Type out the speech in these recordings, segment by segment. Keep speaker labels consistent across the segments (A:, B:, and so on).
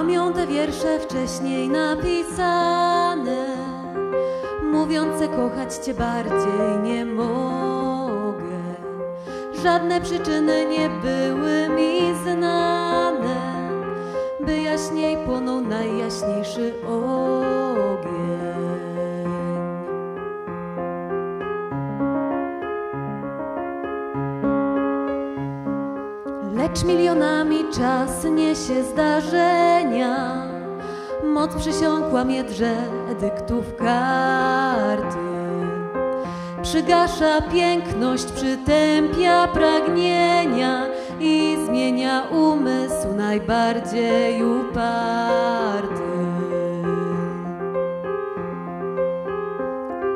A: Kłamią te wiersze wcześniej napisane, mówiące kochać cię bardziej nie mogę. Żadne przyczyny nie były mi znane, by jaśniej płonął najjaśniejszy ogień. Milionami czas niesie zdarzenia. Moc przysiągła mnie drze dyktów karty. Przygasza piękność, przytępia pragnienia i zmienia umysł najbardziej uparty.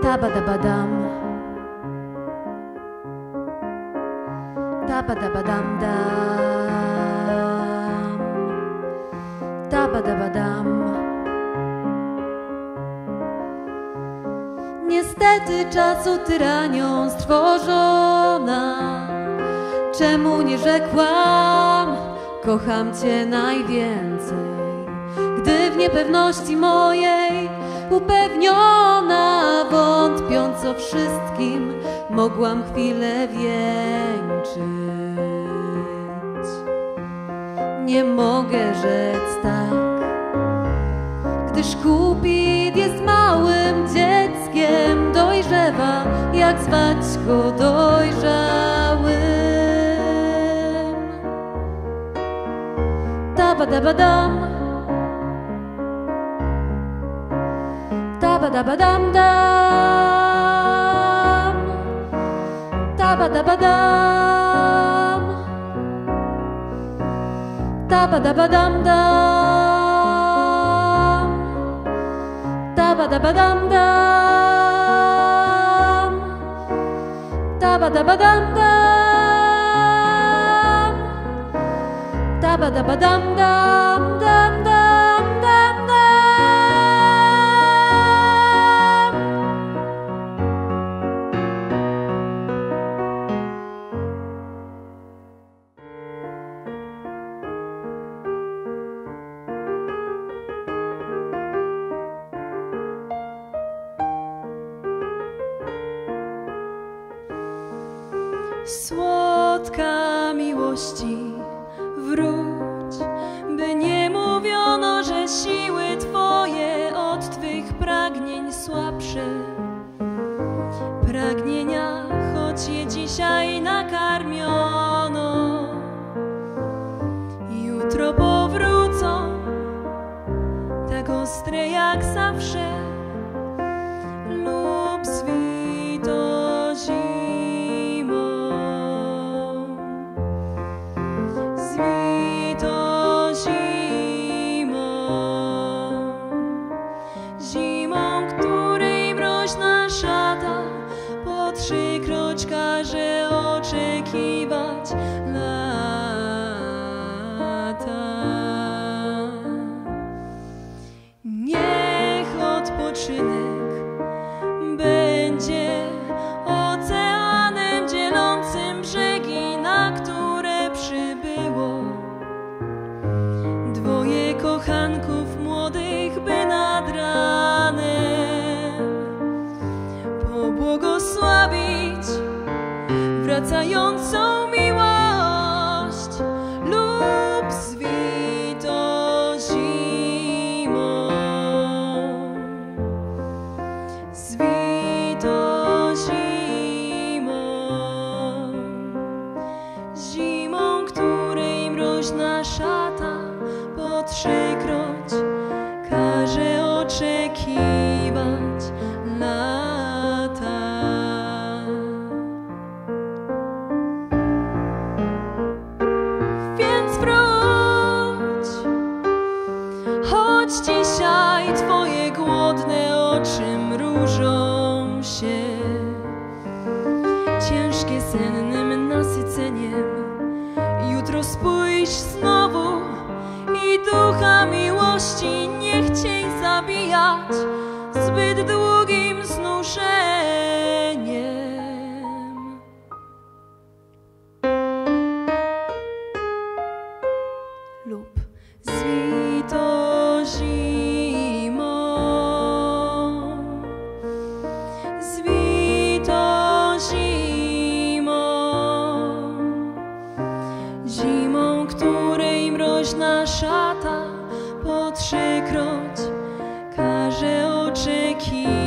A: Tabadabadam. Tabadabadam dam. Tabadabadam. Niestety czasu tyranią stworzona. Czemu nie rzekłam, kocham cię najwięcej? Gdy w niepewności mojej upewniona, wątpiąc o wszystkim, mogłam chwilę wieńczyć. Nie mogę rzec tak, gdyż Kupid jest małym dzieckiem, dojrzewa, jak zwać go dojrzałym. Tabadabadam. Tabadabadam dam. Tabadabadam. Tabadabadam dam. ba da ba dum dum da ba da ba dum dum da ba da ba dum dum dum da.
B: Słodka miłości, wróć, by nie mówiono, że siły Twoje od Twych pragnień słabsze. Pragnienia, choć je dzisiaj nakarmiono, jutro powrócą, tak ostre jak zawsze počkáže očekívať check. zabijać zbyt długim zmuszeniem. Lub zwito zimą, zwito zimą, zimą, której mroźna szata
C: pod szykrą shaky.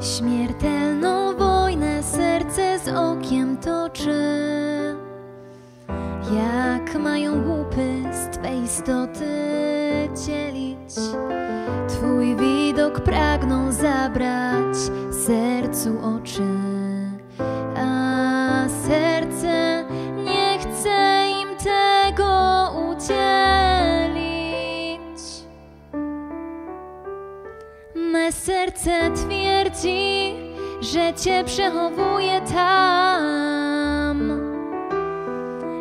B: Śmiertelną wojnę serce z okiem toczy. Jak mają łupy z Twej istoty dzielić? Twój widok pragną zabrać sercu oczy, Me serce twierdzi, że Cię przechowuje tam,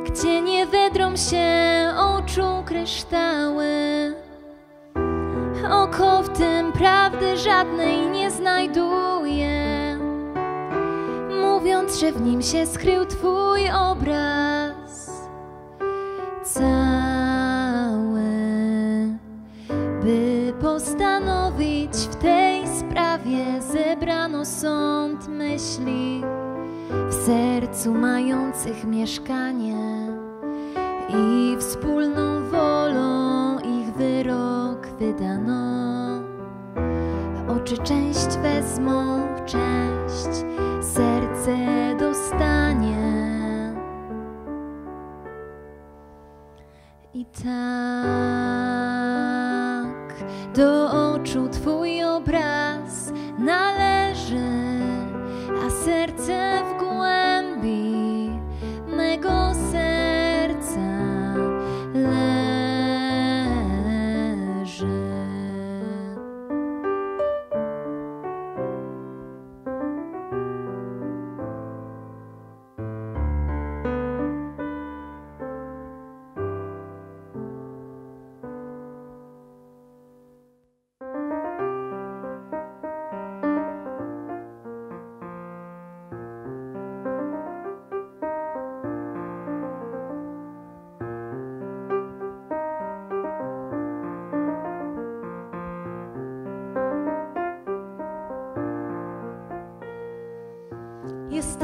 B: gdzie nie wydrą się oczu kryształy. Oko w tym prawdy żadnej nie znajduje, mówiąc, że w nim się skrył Twój obraz cały by postanowić sąd myśli w sercu mających mieszkanie i wspólną wolą ich wyrok wydano. Oczy część wezmą, część serce dostanie. I tak do oczu Twój obraz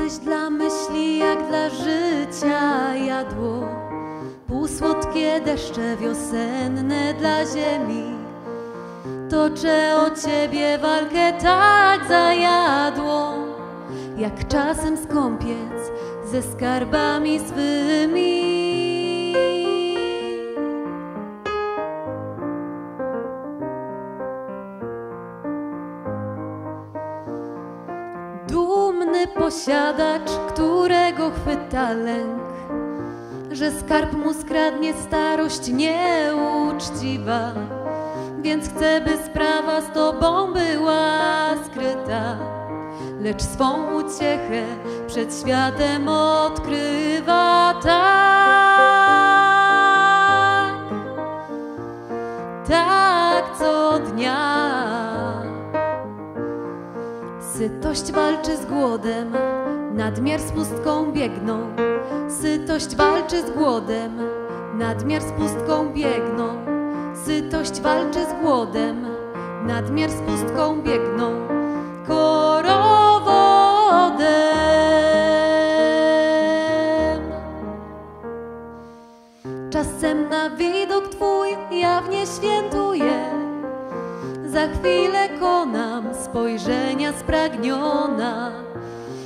A: Jesteś dla myśli jak dla życia jadło. Półsłodkie deszcze wiosenne dla ziemi Toczę o ciebie walkę tak zajadło. Jak czasem skąpiec ze skarbami swymi Dumny posiadacz, którego chwyta lęk, że skarb mu skradnie starość nieuczciwa, więc chce, by sprawa z tobą była skryta, lecz swą uciechę przed światem odkrywa tak, tak co dnia. Sytość walczy z głodem, nadmiar z pustką biegną. Sytość walczy z głodem, nadmiar z pustką biegną. Sytość walczy z głodem, nadmiar z pustką biegną. Korowodem. Czasem na widok Twój jawnie świętuję. Za chwilę spojrzenia spragniona.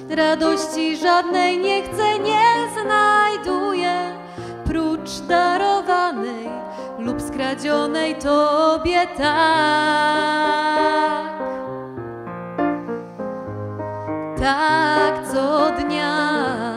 A: Radości żadnej nie chcę, nie znajduję, prócz darowanej lub skradzionej Tobie tak. Tak co dnia.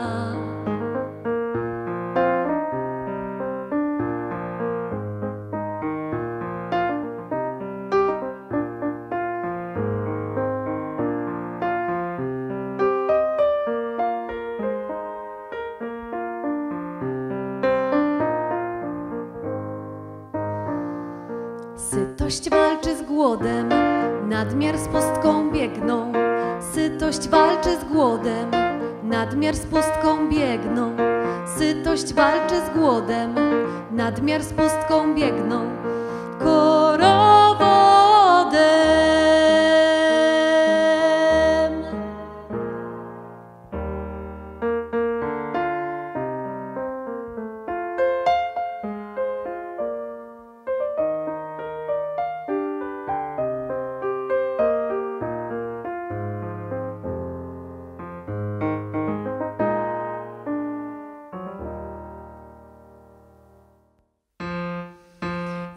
A: Głodem, nadmiar z pustką biegną. Sytość walczy z głodem, nadmiar z pustką biegną. Sytość walczy z głodem, nadmiar z pustką biegną. Korowodem.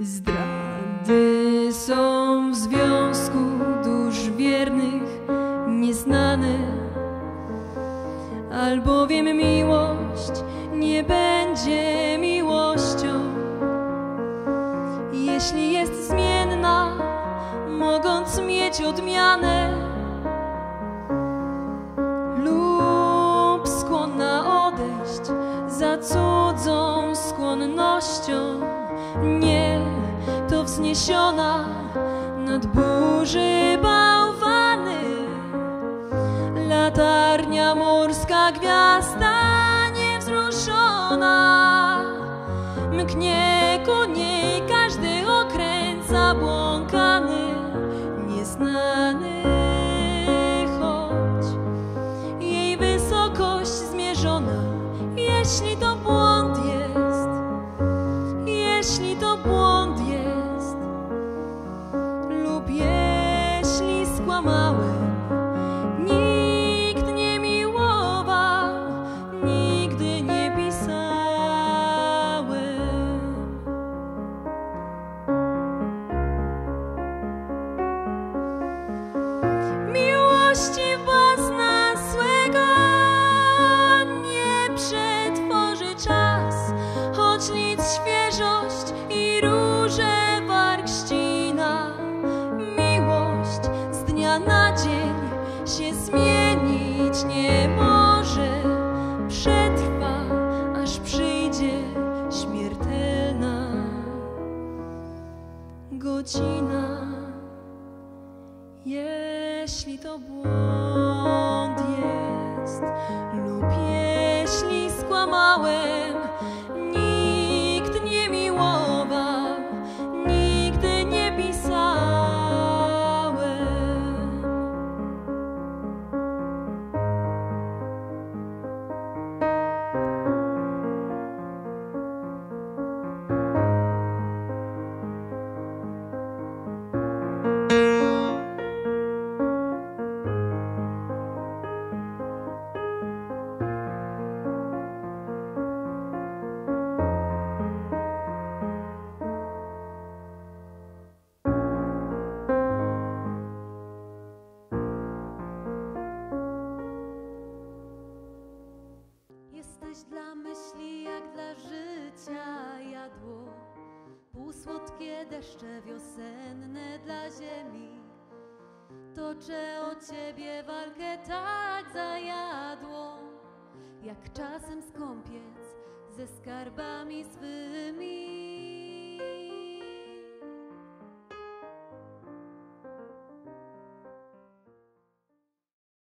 B: Zdrady są w związku dusz wiernych nieznane, albowiem miłość nie będzie miłością, jeśli jest zmienna, mogąc mieć odmianę. Wzniesiona nad burzy bałwany. Latarnia morska gwiazda niewzruszona Mknie ku niej każdy okręt zabłąkany Nieznany godzina. Jeśli to błąd jest, lub jeśli skłamałem,
A: Jesteś dla myśli jak dla życia jadło, półsłodkie deszcze wiosenne dla ziemi. Toczę o ciebie walkę tak zajadło, jak czasem skąpiec ze skarbami swymi.